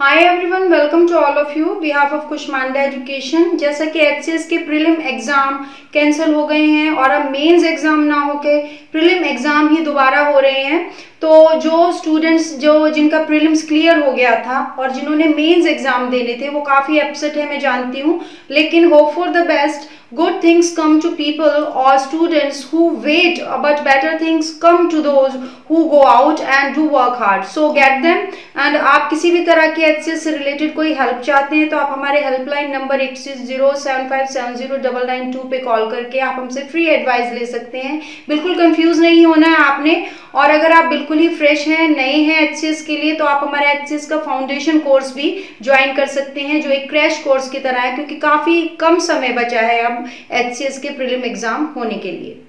Hi everyone welcome to all of you behalf of Kushmanda education जैसा कि H के prelim exam cancel हो गए हैं और अब मेंस एग्ज़ाम ना होके प्रीलिम एग्ज़ाम ही दोबारा हो रहे हैं तो जो स्टूडेंट्स जो जिनका प्रीलिम्स क्लियर हो गया था और जिन्होंने मेंस एग्ज़ाम देने थे, वो काफ़ी अपसेट है, मैं जानती हूँ। लेकिन hope for the best good things come to people or students who wait, but better things come to those who go out and do work hard. So get them and आप किसी भी तरह के एच से related कोई help चाहते हैं तो आप हमारे helpline number eight six zero seven five seven zero double nine two पे कॉल करके आप हमसे फ्री एडवाइस ले सकते हैं। बिल्कुल कंफ्यूज नहीं होना है आपने। और अगर आप बिल्कुल ही फ्रेश हैं, नए हैं एचसीएस के लिए तो आप हमारे एचसीएस का फाउंडेशन कोर्स भी ज्वाइन कर सकते हैं, जो एक क्रैश कोर्स की तरह है, क्योंकि काफ़ी कम समय बचा है अब एच के प्रीलिम एग्ज़ाम होने के लिए।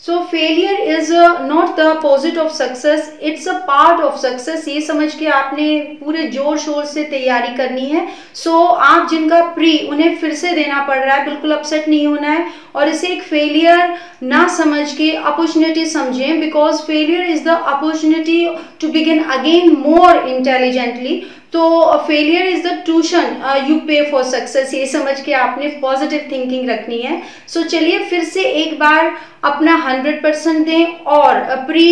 So failure is not the opposite of success it's a part of success ये समझ के आपने पूरे ज़ोर शोर से तैयारी करनी है। सो so, आप जिनका प्री उन्हें फिर से देना पड़ रहा है बिल्कुल अपसेट नहीं होना है। और इसे एक फेलियर ना समझ के अपॉर्चुनिटी समझें because failure is the opportunity to begin again more intelligently तो failure is the tuition you pay for success ये समझ के आपने पॉजिटिव थिंकिंग रखनी है। सो so, चलिए फिर से एक बार अपना हंड्रेड परसेंट दें और प्री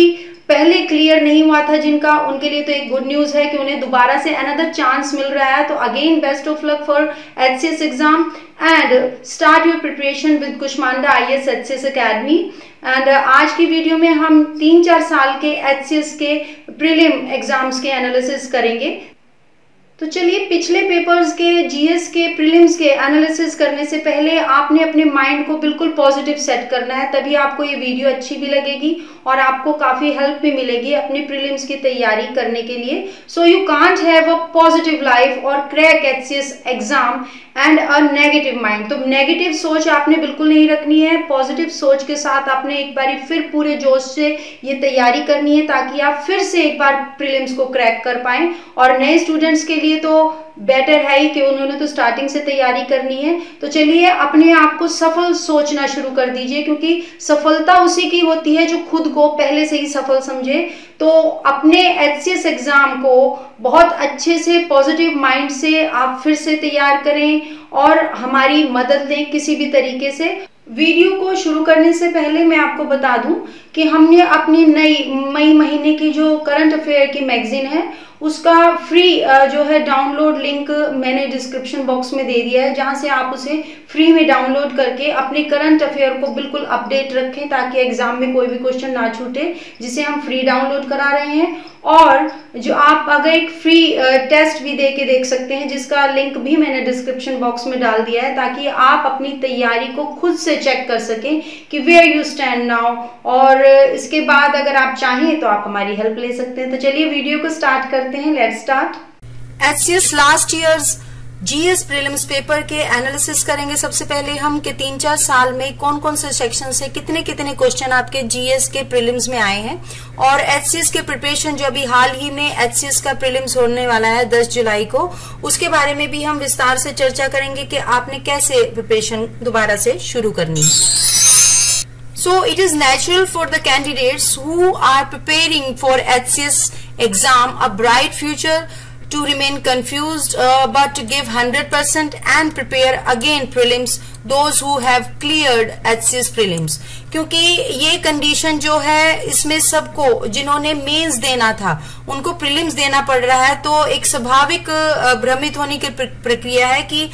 पहले क्लियर नहीं हुआ था जिनका उनके लिए तो एक गुड न्यूज़ है कि उन्हें दोबारा से अनदर चांस मिल रहा है। तो again best of luck for H C S exam and start your preparation with Kushmanda I S H C S academy and आज की वीडियो में हम तीन चार साल के एच सी एस के प्रिलिम एग्ज़ाम्स के एनालिसिस करेंगे। तो चलिए पिछले पेपर्स के जीएस के प्रीलिम्स के एनालिसिस करने से पहले आपने अपने माइंड को बिल्कुल पॉजिटिव सेट करना है, तभी आपको ये वीडियो अच्छी भी लगेगी। और आपको काफ़ी हेल्प भी मिलेगी अपनी प्रीलिम्स की तैयारी करने के लिए। So you can't have a positive life और crack H exam and a negative mind तो नेगेटिव सोच आपने बिल्कुल नहीं रखनी है। पॉजिटिव सोच के साथ आपने एक बार फिर पूरे जोश से ये तैयारी करनी है ताकि आप फिर से एक बार प्रीलिम्स को क्रैक कर पाएँ। और नए स्टूडेंट्स के लिए तो बेटर है ही कि उन्होंने तो स्टार्टिंग से तैयारी करनी है। तो चलिए अपने आप को सफल सोचना शुरू कर दीजिए, क्योंकि सफलता उसी की होती है जो खुद को पहले से ही सफल समझे। तो अपने एचसीएस एग्ज़ाम को बहुत अच्छे से पॉजिटिव माइंड से आप फिर से तैयार करें और हमारी मदद लें किसी भी तरीके से। वीडियो को शुरू करने से पहले मैं आपको बता दूँ कि हमने अपनी नई, मई महीने की जो करंट अफेयर की मैगजीन है, उसका फ्री जो है डाउनलोड लिंक मैंने डिस्क्रिप्शन बॉक्स में दे दिया है, जहाँ से आप उसे फ्री में डाउनलोड करके अपने करंट अफेयर को बिल्कुल अपडेट रखें, ताकि एग्ज़ाम में कोई भी क्वेश्चन ना छूटे, जिसे हम फ्री डाउनलोड करा रहे हैं। और जो आप अगर एक फ्री टेस्ट भी दे के देख सकते हैं, जिसका लिंक भी मैंने डिस्क्रिप्शन बॉक्स में डाल दिया है, ताकि आप अपनी तैयारी को खुद से चेक कर सकें कि वेयर यू स्टैंड नाउ और इसके बाद अगर आप चाहें तो आप हमारी हेल्प ले सकते हैं। तो चलिए वीडियो को स्टार्ट करते हैं। Let start H last years GS prelims paper के एनालिसिस करेंगे सबसे पहले हम कि तीन चार साल में कौन कौन से सेक्शन से कितने कितने क्वेश्चन आपके जीएस के प्रीलिम्स में आए हैं। और एचसीएस के प्रिपरेशन जो अभी हाल ही में एचसीएस का प्रीलिम्स होने वाला है 10 जुलाई को, उसके बारे में भी हम विस्तार से चर्चा करेंगे कि आपने कैसे प्रिपरेशन दोबारा से शुरू करनी है। So it is natural for the candidates who are preparing for HCS exam a bright future to remain confused uh, but to give 100% and prepare again prelims those who have cleared HCS prelims क्योंकि ये condition जो है इसमें सबको जिन्होंने mains देना था उनको प्रीलिम्स देना पड़ रहा है तो एक स्वाभाविक भ्रमित होने की प्रक्रिया है कि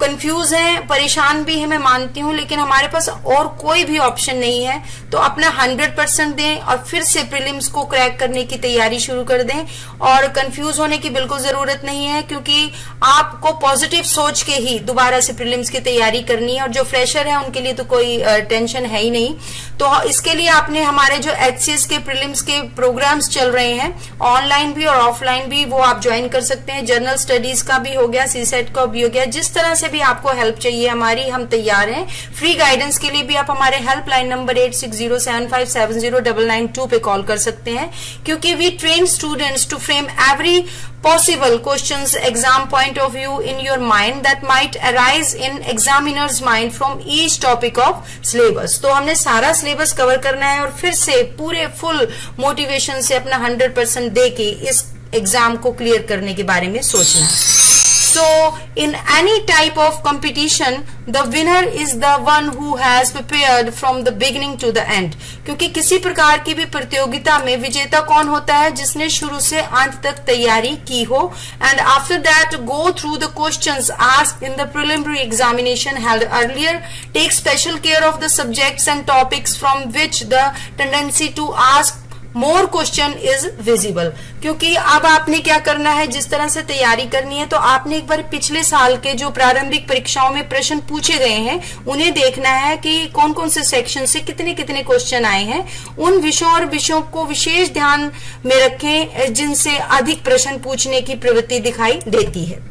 कंफ्यूज हैं, परेशान भी है, मैं मानती हूँ, लेकिन हमारे पास और कोई भी ऑप्शन नहीं है। तो अपना हंड्रेड परसेंट दें और फिर से प्रीलिम्स को क्रैक करने की तैयारी शुरू कर दें। और कंफ्यूज होने की बिल्कुल ज़रूरत नहीं है, क्योंकि आपको पॉजिटिव सोच के ही दोबारा से प्रीलिम्स की तैयारी करनी है। और जो फ्रेशर है, उनके लिए तो कोई टेंशन है ही नहीं। तो इसके लिए आपने हमारे जो एचसीएस के प्रिलिम्स के प्रोग्राम्स चल रहे हैं ऑनलाइन भी और ऑफलाइन भी, वो आप ज्वाइन कर सकते हैं। जर्नल स्टडीज़ का भी हो गया सी सेट का भी हो गया, जिस तरह से भी आपको हेल्प चाहिए हमारी, हम तैयार हैं। फ्री गाइडेंस के लिए भी आप हमारे helpline number eight six zero seven five seven zero double nine two पे कॉल कर सकते हैं। क्योंकि we train students to frame every possible questions, exam point of view in your mind that might arise in examiner's mind from each topic of syllabus. तो हमने सारा syllabus cover करना है और फिर से पूरे फुल मोटिवेशन से अपना 100 परसेंट दे के इस एग्ज़ाम को क्लियर करने के बारे में सोचना है। So in any type of competition, the winner is the one who has prepared from the beginning to the end. क्योंकि किसी प्रकार की भी प्रतियोगिता में विजेता कौन होता है जिसने शुरू से अंत तक तैयारी की हो and after that go through the questions asked in the preliminary examination held earlier take special care of the subjects and topics from which the tendency to ask more question is visible क्योंकि अब आपने क्या करना है? जिस तरह से तैयारी करनी है तो आपने एक बार पिछले साल के जो प्रारंभिक परीक्षाओं में प्रश्न पूछे गए हैं, उन्हें देखना है कि कौन कौन से सेक्शन से कितने कितने क्वेश्चन आए हैं। उन विषयों और विषयों को विशेष ध्यान में रखें, जिनसे अधिक प्रश्न पूछने की प्रवृत्ति दिखाई देती है।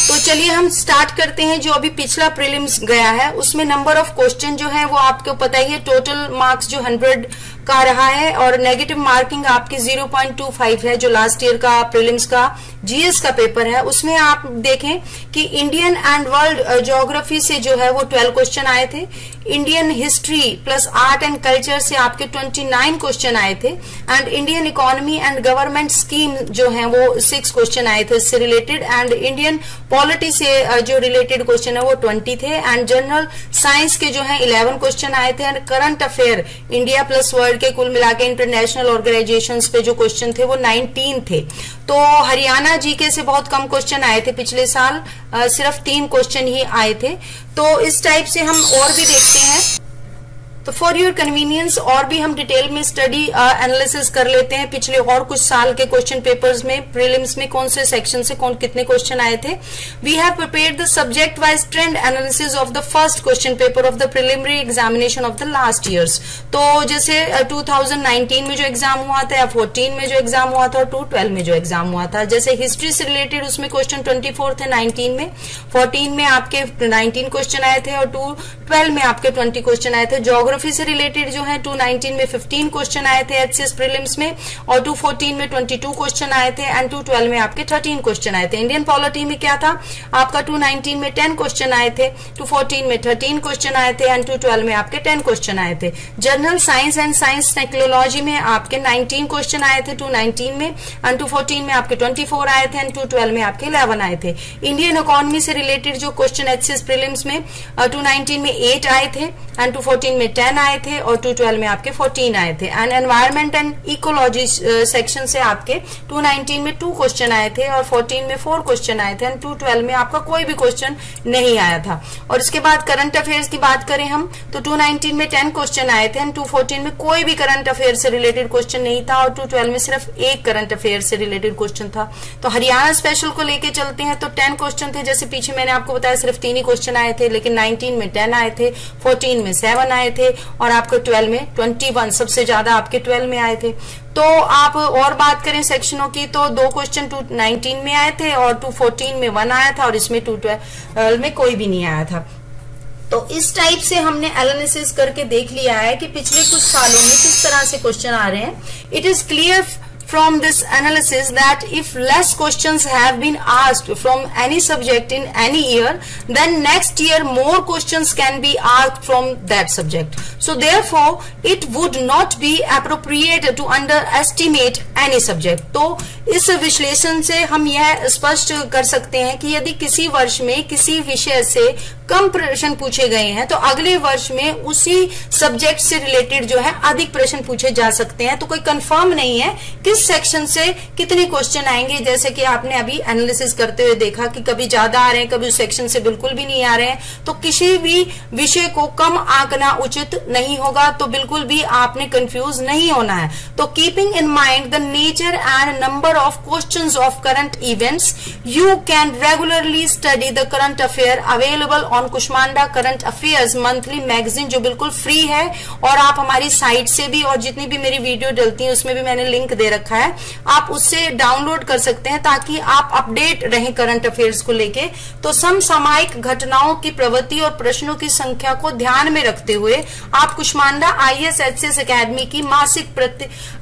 तो चलिए हम स्टार्ट करते हैं, जो अभी पिछला प्रीलिम्स गया है। उसमें नंबर ऑफ़ क्वेश्चन जो है, वो आपको पता ही है टोटल मार्क्स जो हंड्रेड का रहा है और नेगेटिव मार्किंग आपकी 0.25 है, जो लास्ट ईयर का प्रीलिम्स का जीएस का पेपर है, उसमें आप देखें कि इंडियन एंड वर्ल्ड ज्योग्राफी से जो है वो 12 क्वेश्चन आए थे। Indian history plus art and culture से आपके 29 क्वेश्चन आए थे। And Indian economy and government scheme जो है वो सिक्स क्वेश्चन आए थे इससे रिलेटेड एंड इंडियन पॉलिटी से uh, जो रिलेटेड क्वेश्चन है वो 20 थे। एंड जनरल साइंस के जो है 11 क्वेश्चन आए थे। And current affair India plus world के कुल मिला के इंटरनेशनल ऑर्गेनाइजेशन पे जो क्वेश्चन थे वो 19 थे। तो हरियाणा जीके से बहुत कम क्वेश्चन आए थे पिछले साल। सिर्फ़ तीन क्वेश्चन ही आए थे। तो इस टाइप से हम और भी देखते हैं। तो फॉर योर कन्वीनियंस और भी हम डिटेल में स्टडी एनालिसिस कर लेते हैं। पिछले और कुछ साल के क्वेश्चन पेपर्स में प्रीलिम्स में कौन से सेक्शन से कौन कितने क्वेश्चन आए थे। We have prepare the subject wise trend analysis of the first question paper of the preliminary examination of the last years तो जैसे टू uh, 2019 में जो एग्ज़ाम हुआ था या 14 में जो एग्ज़ाम हुआ था और टू ट्वेल्व में जो एग्ज़ाम हुआ था। जैसे हिस्ट्री से रिलेटेड उसमें क्वेश्चन ट्वेंटी थे नाइनटीन में फोर्टीन में आपके नाइनटीन क्वेश्चन आए थे और टू ट्वेल्व में आपके ट्वेंटी क्वेश्चन आए थे। जोग्राफी से रिलेटेड जो है टू नाइनटीन में फिफ्टीन क्वेश्चन आए थे एचसीएस प्रीलिम्स में और टू फोर्टीन में ट्वेंटी टू क्वेश्चन आए थे एंड टू ट्वेल्व में आपके थर्टीन क्वेश्चन आए थे। इंडियन पॉलिटी में क्या था? आपका टू नाइनटीन में टेन क्वेश्चन आए थे टू फोर्टीन में थर्टीन क्वेश्चन आए थे एंड टू ट्वेल्व में आपके टेन क्वेश्चन आए थे। General science and science technology में आपके नाइनटीन क्वेश्चन आए थे टू नाइनटीन में एंड टू फोर्टीन में आपके ट्वेंटी फोर आए थे एंड टू ट्वेल्व में आपके इलेवन आए थे। इंडियन इकोनॉमी से रिलेटेड जो क्वेश्चन एचसीएस प्रीलिम्स में टू नाइनटीन में एट आए थे एंड टू में टेन आए थे और टू ट्वेल्व में आपके फोर्टीन आए थे। And environment and ecology section से आपके टू नाइनटीन में टू क्वेश्चन आए थे और फोर्टीन में फोर क्वेश्चन आए थे। एंड टू ट्वेल्व में आपका कोई भी क्वेश्चन नहीं आया था। और इसके बाद करंट अफेयर्स की बात करें हम तो टू नाइनटीन में टेन क्वेश्चन आए थे। एंड टू फोर्टीन में कोई भी करंट अफेयर से रिलेटेड क्वेश्चन नहीं था और टू ट्वेल्व में सिर्फ़ एक करंट अफेयर से रिलेटेड क्वेश्चन था। तो हरियाणा स्पेशल को लेके चलते हैं तो टेन क्वेश्चन थे। जैसे पीछे मैंने आपको बताया, सिर्फ़ तीन ही क्वेश्चन आए थे, लेकिन नाइनटीन में टेन आए थे फोर्टीन में सेवन आए थे और आपको ट्वेल्व में ट्वेंटी वन सबसे ज़्यादा आपके ट्वेल्व में आए थे। तो आप और बात करें सेक्शनों की तो दो क्वेश्चन टू नाइनटीन में आए थे और टू फोर्टीन में वन आया था और इसमें टू ट्वेल्व में कोई भी नहीं आया था। तो इस टाइप से हमने एनालिसिस करके देख लिया है कि पिछले कुछ सालों में किस तरह से क्वेश्चन आ रहे हैं। It is clear from this analysis that if less questions have been asked from any subject in any year then next year more questions can be asked from that subject. So therefore it would not be appropriate to underestimate any subject तो इस विश्लेषण से हम यह स्पष्ट कर सकते हैं कि यदि किसी वर्ष में किसी विषय से कम प्रश्न पूछे गए हैं तो अगले वर्ष में उसी सब्जेक्ट से रिलेटेड जो है, अधिक प्रश्न पूछे जा सकते हैं। तो कोई कंफर्म नहीं है किस सेक्शन से कितने क्वेश्चन आएँगे। जैसे कि आपने अभी एनालिसिस करते हुए देखा कि कभी ज़्यादा आ रहे हैं, कभी उस सेक्शन से बिल्कुल भी नहीं आ रहे हैं। तो किसी भी विषय को कम आंकना उचित नहीं होगा तो बिल्कुल भी आपने कंफ्यूज नहीं होना है। तो keeping in mind the nature and number of question of current events you can regularly study the current affair available on Kushmanda current affairs monthly magazine जो बिल्कुल फ्री है, और आप हमारी साइट से भी और जितनी भी मेरी वीडियो डलती है, उसमें भी मैंने लिंक दे रखा है। आप उससे डाउनलोड कर सकते हैं ताकि आप अपडेट रहें करंट अफेयर्स को लेके। तो समसामयिक घटनाओं की प्रवृत्ति और प्रश्नों की संख्या को ध्यान में रखते हुए आप Kushmanda I S H S academy की मासिक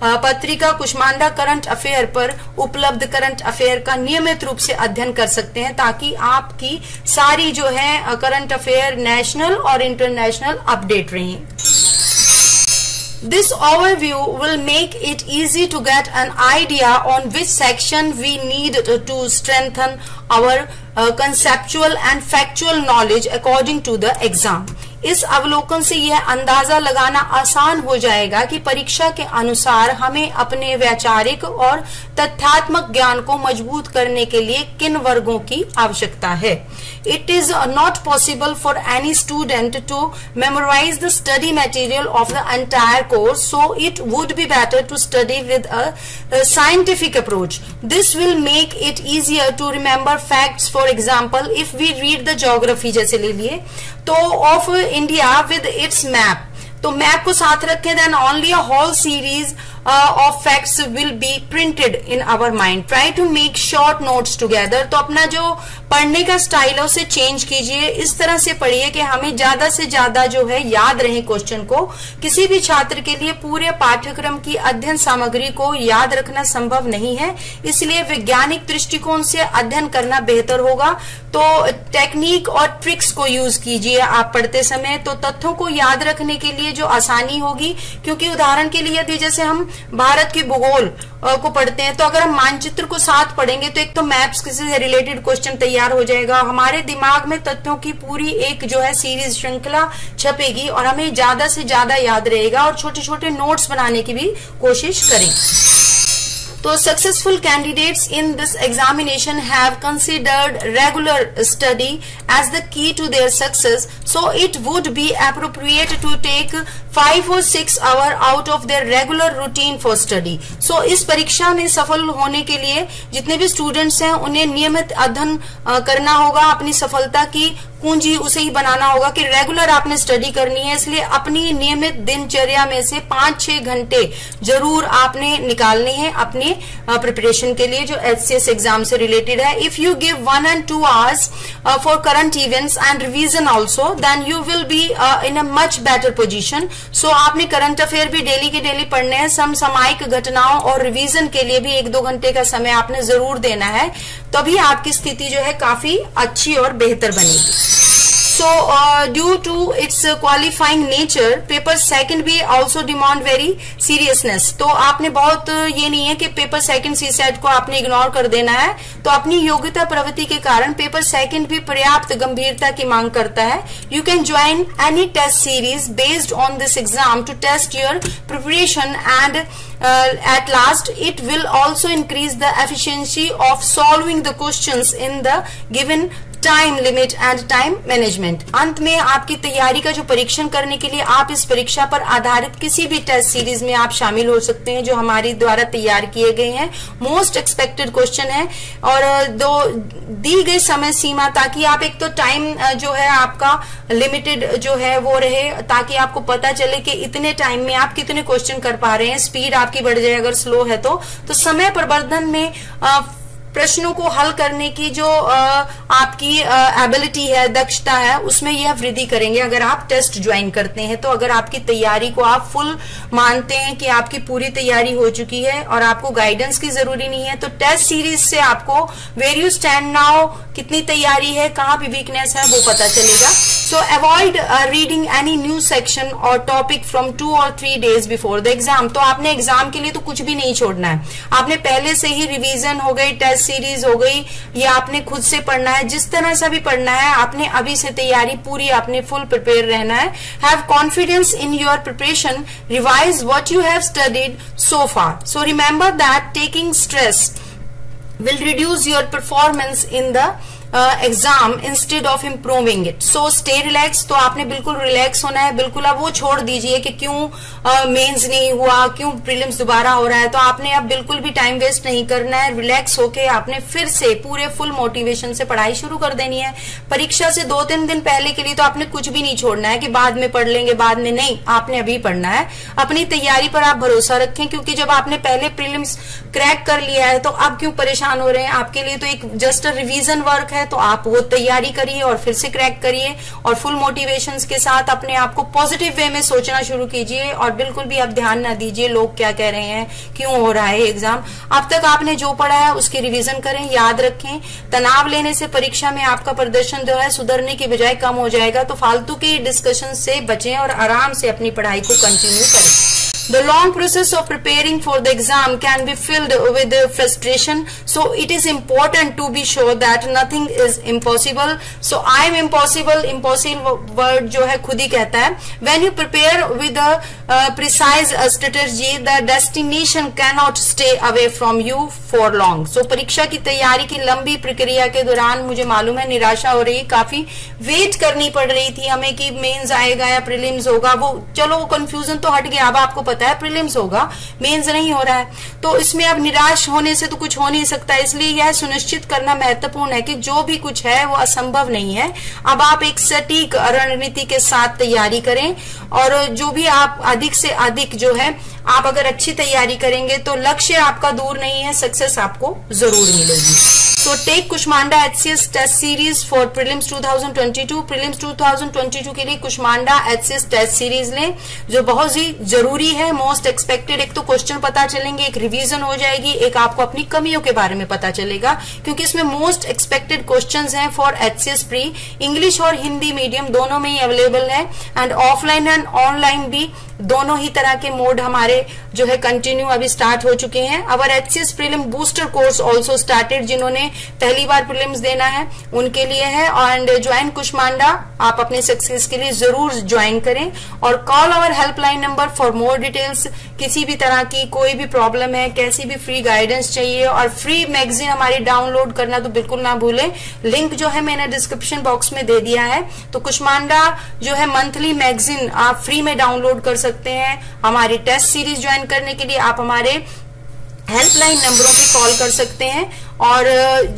पत्रिका कुष्मांडा करंट अफेयर पर उपलब्ध करंट अफेयर का नियमित रूप से अध्ययन कर सकते हैं ताकि आपकी सारी जो है करंट अफेयर नेशनल और इंटरनेशनल अपडेट रही This overview will make it easy to get an idea on which section we need to strengthen our uh, conceptual and factual knowledge according to the exam. इस अवलोकन से यह अंदाज़ा लगाना आसान हो जाएगा कि परीक्षा के अनुसार हमें अपने वैचारिक और तथ्यात्मक ज्ञान को मज़बूत करने के लिए किन वर्गों की आवश्यकता है। It is not possible for any student to memorize the study material of the entire course so it would be better to study with scientific approach this will make it easier to remember facts for example if we read the geography जैसे ले लिए तो of India with its map तो map को साथ रखें then only a whole series of facts will be printed in our mind try to make short notes together तो अपना जो पढ़ने का स्टाइल है, उसे चेंज कीजिए। इस तरह से पढ़िए कि हमें ज़्यादा से ज़्यादा जो है याद रहे क्वेश्चन को। किसी भी छात्र के लिए पूरे पाठ्यक्रम की अध्ययन सामग्री को याद रखना संभव नहीं है। इसलिए वैज्ञानिक दृष्टिकोण से अध्ययन करना बेहतर होगा। तो टेक्निक और ट्रिक्स को यूज़ कीजिए आप पढ़ते समय। तो तथ्यों को याद रखने के लिए जो आसानी होगी, क्योंकि उदाहरण के लिए यदि जैसे हम भारत के भूगोल को पढ़ते हैं तो अगर हम मानचित्र को साथ पढ़ेंगे तो एक तो मैप्स से रिलेटेड क्वेश्चन तैयार हो जाएगा। हमारे दिमाग में तथ्यों की पूरी एक जो है सीरीज़ श्रृंखला छपेगी और हमें ज़्यादा से ज़्यादा याद रहेगा और छोटे छोटे नोट्स बनाने की भी कोशिश करें। तो successful candidates in this examination have considered regular study as the key to their success so it would be appropriate to take five और six hour out of their regular routine for study so इस परीक्षा में सफल होने के लिए जितने भी स्टूडेंट्स हैं, उन्हें नियमित अध्ययन करना होगा, अपनी सफलता की कुंजी उसे ही बनाना होगा कि रेगुलर आपने स्टडी करनी है। इसलिए अपनी नियमित दिनचर्या में से पाँच छह घंटे ज़रूर आपने निकालने हैं अपने प्रिपरेशन के लिए, जो एचसीएस एग्ज़ाम से रिलेटेड है। If you give one and two hours for current events and revision also then you will be in a much better position so आपने करंट अफेयर भी डेली के डेली पढ़ने हैं। सम सामायिक घटनाओं और रिवीजन के लिए भी एक दो घंटे का समय आपने ज़रूर देना है। तभी आपकी स्थिति जो है काफ़ी अच्छी और बेहतर बनेगी। So uh, due to its uh, qualifying nature, paper second भी also demand very seriousness. तो आपने बहुत ये नहीं है कि पेपर सेकंड सी सेट को आपने इग्नोर कर देना है तो अपनी योग्यता प्रवृत्ति के कारण पेपर सेकंड भी पर्याप्त गंभीरता की मांग करता है you can join any test series based on this exam to test your preparation and uh, at last it will also increase the efficiency of solving the questions in the given time limit and time management अंत में आपकी तैयारी का जो परीक्षण करने के लिए आप इस परीक्षा पर आधारित किसी भी टेस्ट सीरीज़ में आप शामिल हो सकते हैं, जो हमारी द्वारा तैयार किए गए हैं। मोस्ट एक्सपेक्टेड क्वेश्चन है। और दो, दी गई समय सीमा ताकि आप एक तो टाइम जो है आपका लिमिटेड जो है वो रहे, ताकि आपको पता चले कि इतने टाइम में आप कितने क्वेश्चन कर पा रहे हैं। स्पीड आपकी बढ़ जाए, अगर स्लो है तो। तो समय प्रबंधन में प्रश्नों को हल करने की जो आपकी एबिलिटी है, दक्षता है, उसमें यह वृद्धि करेंगे। अगर आप टेस्ट ज्वाइन करते हैं तो अगर आपकी तैयारी को आप फुल मानते हैं कि आपकी पूरी तैयारी हो चुकी है और आपको गाइडेंस की ज़रूरी नहीं है तो टेस्ट सीरीज़ से आपको वेर यू स्टैंड नाउ कितनी तैयारी है, कहाँ भी वीकनेस है, वो पता चलेगा। So avoid reading any new section और टॉपिक फ्रॉम टू और three days before the exam तो आपने एग्ज़ाम के लिए तो कुछ भी नहीं छोड़ना है। आपने पहले से ही रिविजन हो गई टेस्ट सीरीज़ हो गई, या आपने खुद से पढ़ना है, जिस तरह से भी पढ़ना है, आपने अभी से तैयारी पूरी, आपने फुल प्रिपेयर रहना है। Have confidence in your preparation revise what you have studied so far so remember that taking stress will reduce your performance in the exam instead of improving it so stay relax तो आपने बिल्कुल relax होना है। बिल्कुल अब वो छोड़ दीजिए कि क्यों मेंस uh, नहीं हुआ क्यों प्रीलिम्स दोबारा हो रहा है। तो आपने अब बिल्कुल भी टाइम वेस्ट नहीं करना है। रिलैक्स होके आपने फिर से पूरे फुल मोटिवेशन से पढ़ाई शुरू कर देनी है। परीक्षा से दो तीन दिन पहले के लिए तो आपने कुछ भी नहीं छोड़ना है कि बाद में पढ़ लेंगे बाद में नहीं। आपने अभी पढ़ना है। अपनी तैयारी पर आप भरोसा रखें क्योंकि जब आपने पहले प्रीलिम्स क्रैक कर लिया है तो अब क्यों परेशान हो रहे हैं? आपके लिए तो एक जस्ट अ रिविजन वर्क है। है तो आप वो तैयारी करिए और फिर से क्रैक करिए और फुल मोटिवेशन के साथ अपने आप को पॉजिटिव वे में सोचना शुरू कीजिए और बिल्कुल भी आप ध्यान ना दीजिए लोग क्या कह रहे हैं, क्यों हो रहा है एग्ज़ाम अब तक आपने जो पढ़ा है, उसकी रिविजन करें, याद रखें। तनाव लेने से परीक्षा में आपका प्रदर्शन जो है, सुधरने की बजाय कम हो जाएगा तो फालतू के डिस्कशन से बचें और आराम से अपनी पढ़ाई को कंटिन्यू करें। The long process of preparing for the exam can be filled with frustration. So it is important to be sure that nothing is impossible. So I am impossible, impossible word जो है खुद ही कहता है. When you prepare with a uh, precise uh, strategy, the destination cannot stay away from you for long. So की तैयारी की लंबी प्रक्रिया के दौरान मुझे मालूम है निराशा हो रही काफ़ी वेट करनी पड़ रही थी हमें कि मेंस आएगा या प्रीलिम्स होगा वो चलो वो कंफ्यूजन तो हट गया अब आपको पता है प्रीलिम्स होगा मेंस नहीं हो रहा है। तो इसमें अब निराश होने से तो कुछ हो नहीं सकता, इसलिए यह सुनिश्चित करना महत्वपूर्ण है कि जो भी कुछ है, वो असंभव नहीं है। अब आप एक सटीक रणनीति के साथ तैयारी करें, और जो भी आप अधिक से अधिक जो है आप अगर अच्छी तैयारी करेंगे तो लक्ष्य आपका दूर नहीं है सक्सेस आपको ज़रूर मिलेगी। So take Kushmanda HCS test series for prelims 2022 prelims 2022 के लिए कुष्मांडा एचसीएस टेस्ट सीरीज़ लें, जो बहुत ही ज़रूरी है मोस्ट एक्सपेक्टेड एक तो क्वेश्चन पता चलेंगे, एक रिवीजन हो जाएगी, एक आपको अपनी कमियों के बारे में पता चलेगा, क्योंकि इसमें मोस्ट एक्सपेक्टेड क्वेश्चन है फॉर एचसीएस प्री इंग्लिश और हिंदी मीडियम दोनों में ही अवेलेबल है एंड ऑफलाइन एंड ऑनलाइन भी दोनों ही तरह के मोड हमारे जो है कंटिन्यू अभी स्टार्ट हो चुके हैं। Our HCS prelim booster course also started जिन्होंने पहली बार प्रीलिम्स देना है, उनके लिए है। एंड ज्वाइन कुशमांडा आप अपने सक्सेस के लिए ज़रूर ज्वाइन करें। और call our helpline number for more details किसी भी तरह की कोई भी प्रॉब्लम है, कैसी भी फ्री गाइडेंस चाहिए और फ्री मैगजीन हमारी डाउनलोड करना तो बिल्कुल ना भूलें। लिंक जो है मैंने डिस्क्रिप्शन बॉक्स में दे दिया है। तो कुशमांडा जो है मंथली मैगजीन आप फ्री में डाउनलोड कर सकते हैं। हमारी टेस्ट सीरीज़ ज्वाइन करने के लिए आप हमारे हेल्पलाइन नंबरों पे कॉल कर सकते हैं। और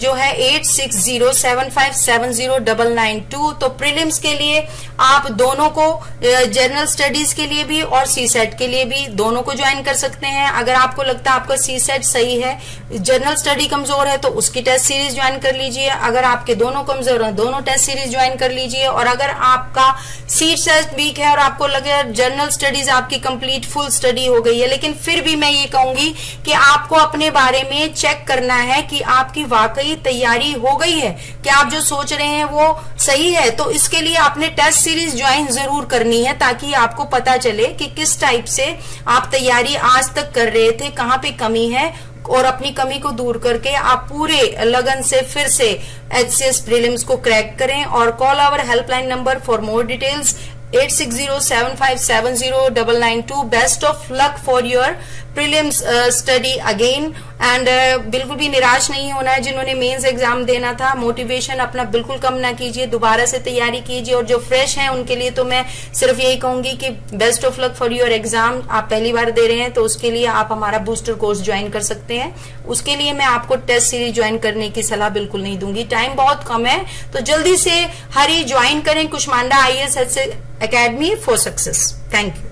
जो है eight six zero seven five seven zero double nine two तो प्रीलिम्स के लिए आप दोनों को जनरल स्टडीज़ के लिए भी और सी सेट के लिए भी दोनों को ज्वाइन कर सकते हैं। अगर आपको लगता है आपका सी सेट सही है जनरल स्टडी कमज़ोर है तो उसकी टेस्ट सीरीज़ ज्वाइन कर लीजिए। अगर आपके दोनों कमज़ोर है, दोनों टेस्ट सीरीज़ ज्वाइन कर लीजिए। और अगर आपका सी सेट वीक है और आपको लगे जनरल स्टडीज़ आपकी कंप्लीट फुल स्टडी हो गई है, लेकिन फिर भी मैं ये कहूँगी कि आपको अपने बारे में चेक करना है कि आपकी वाकई तैयारी हो गई है? क्या आप जो सोच रहे हैं वो सही है? तो इसके लिए आपने टेस्ट सीरीज़ ज्वाइन ज़रूर करनी है ताकि आपको पता चले कि किस टाइप से आप तैयारी आज तक कर रहे थे, कहाँ पे कमी है और अपनी कमी को दूर करके आप पूरे लगन से फिर से एच सी एस प्रिलिम्स को क्रैक करें और call our helpline number for more details eight six zero seven five seven zero double nine two best of luck for your prelims study again and बिल्कुल भी निराश नहीं होना है जिन्होंने मेंस एग्ज़ाम देना था। मोटिवेशन अपना बिल्कुल कम ना कीजिए। दोबारा से तैयारी कीजिए। और जो फ्रेश हैं उनके लिए तो मैं सिर्फ़ यही कहूँगी कि best of luck for your exam आप पहली बार दे रहे हैं तो उसके लिए आप हमारा बूस्टर कोर्स ज्वाइन कर सकते हैं। उसके लिए मैं आपको टेस्ट सीरीज़ ज्वाइन करने की सलाह बिल्कुल नहीं दूँगी। टाइम बहुत कम है। तो जल्दी से हरी ज्वाइन करें। Kushmanda I S S academy for success thank you